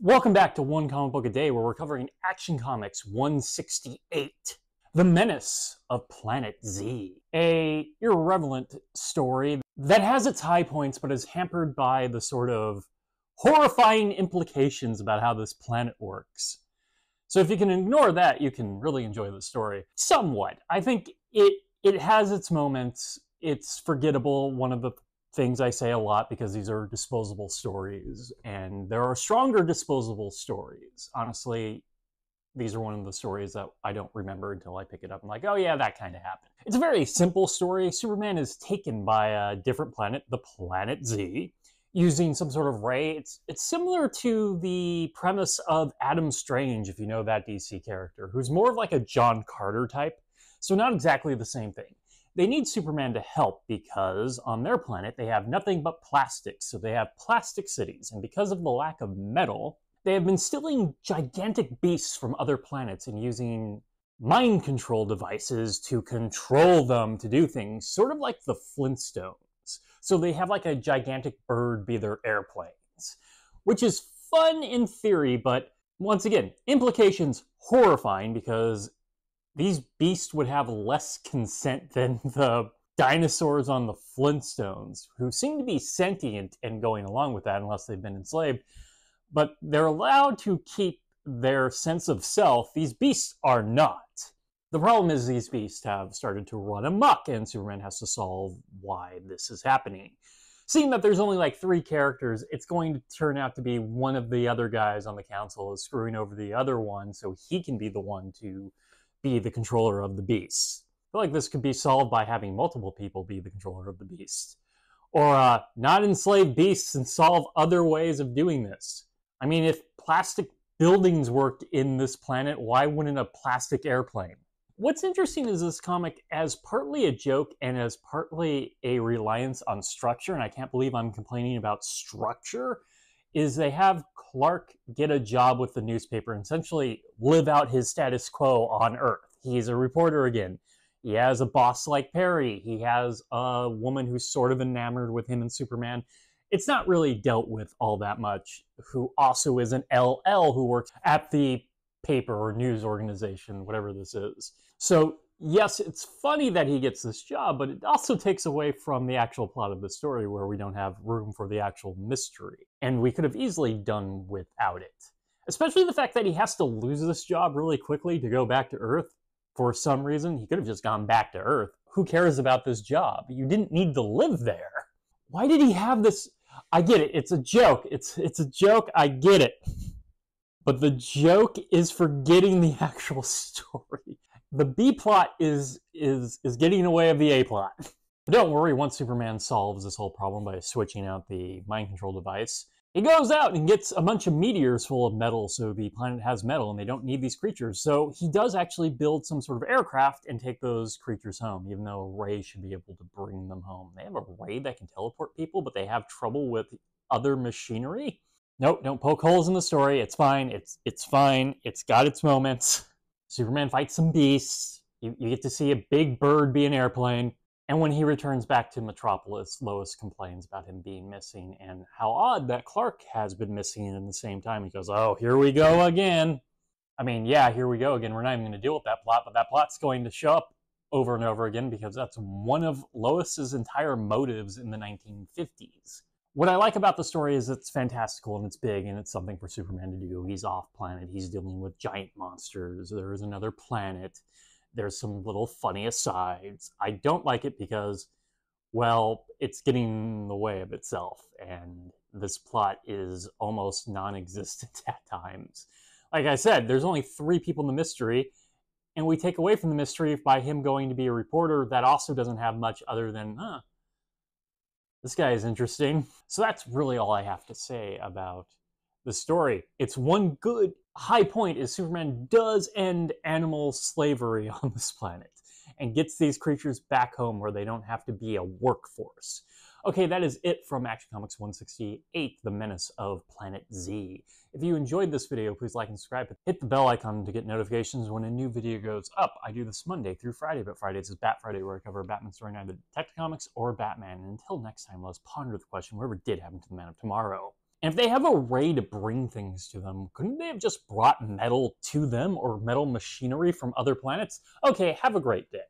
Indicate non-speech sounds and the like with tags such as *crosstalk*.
Welcome back to One Comic Book a Day, where we're covering Action Comics 168, The Menace of Planet Z. A irrelevant story that has its high points, but is hampered by the sort of horrifying implications about how this planet works. So if you can ignore that, you can really enjoy the story. Somewhat. I think it it has its moments. It's forgettable. One of the things I say a lot because these are disposable stories, and there are stronger disposable stories. Honestly, these are one of the stories that I don't remember until I pick it up. I'm like, oh yeah, that kind of happened. It's a very simple story. Superman is taken by a different planet, the planet Z, using some sort of ray. It's it's similar to the premise of Adam Strange, if you know that DC character, who's more of like a John Carter type. So not exactly the same thing. They need Superman to help because on their planet they have nothing but plastics, so they have plastic cities, and because of the lack of metal, they have been stealing gigantic beasts from other planets and using mind control devices to control them to do things, sort of like the Flintstones. So they have like a gigantic bird be their airplanes, which is fun in theory, but once again, implications horrifying because these beasts would have less consent than *laughs* the dinosaurs on the Flintstones, who seem to be sentient and going along with that unless they've been enslaved. But they're allowed to keep their sense of self. These beasts are not. The problem is these beasts have started to run amok, and Superman has to solve why this is happening. Seeing that there's only like three characters, it's going to turn out to be one of the other guys on the council is screwing over the other one so he can be the one to be the controller of the beast. I feel like this could be solved by having multiple people be the controller of the beast. Or uh, not enslave beasts and solve other ways of doing this. I mean, if plastic buildings worked in this planet, why wouldn't a plastic airplane? What's interesting is this comic as partly a joke and as partly a reliance on structure, and I can't believe I'm complaining about structure, is they have Clark get a job with the newspaper and essentially live out his status quo on Earth. He's a reporter again. He has a boss like Perry. He has a woman who's sort of enamored with him and Superman. It's not really dealt with all that much, who also is an LL who works at the paper or news organization, whatever this is. So yes, it's funny that he gets this job, but it also takes away from the actual plot of the story where we don't have room for the actual mystery. And we could have easily done without it. Especially the fact that he has to lose this job really quickly to go back to Earth for some reason. He could have just gone back to Earth. Who cares about this job? You didn't need to live there. Why did he have this? I get it. It's a joke. It's it's a joke. I get it. But the joke is forgetting the *laughs* actual story the B plot is is is getting in the way of the A plot. But don't worry, once Superman solves this whole problem by switching out the mind control device, he goes out and gets a bunch of meteors full of metal, so the planet has metal and they don't need these creatures. So he does actually build some sort of aircraft and take those creatures home, even though Ray should be able to bring them home. They have a Ray that can teleport people, but they have trouble with other machinery. Nope, don't poke holes in the story. It's fine. It's it's fine. It's got its moments. *laughs* Superman fights some beasts. You, you get to see a big bird be an airplane. And when he returns back to Metropolis, Lois complains about him being missing and how odd that Clark has been missing in the same time. He goes, Oh, here we go again. I mean, yeah, here we go again. We're not even going to deal with that plot, but that plot's going to show up over and over again because that's one of Lois's entire motives in the 1950s what I like about the story is it's fantastical and it's big and it's something for Superman to do. He's off planet, he's dealing with giant monsters, there is another planet, there's some little funny asides. I don't like it because, well, it's getting in the way of itself and this plot is almost non existent *laughs* at times. Like I said, there's only three people in the mystery, and we take away from the mystery by him going to be a reporter that also doesn't have much other than, huh, this guy is interesting. So that's really all I have to say about the story. It's one good high point is Superman does end animal slavery *laughs* on this planet and gets these creatures back home where they don't have to be a workforce. Okay, that is it from Action Comics 168, The Menace of Planet Z. If you enjoyed this video, please like and subscribe. Hit the bell icon to get notifications when a new video goes up. I do this Monday through Friday, but Fridays is Bat Friday where I cover Batman story in either Detective Comics or Batman. And until next time, let's ponder the question, whatever did happen to the Man of Tomorrow? And if they have a way to bring things to them, couldn't they have just brought metal to them or metal machinery from other planets? Okay, have a great day.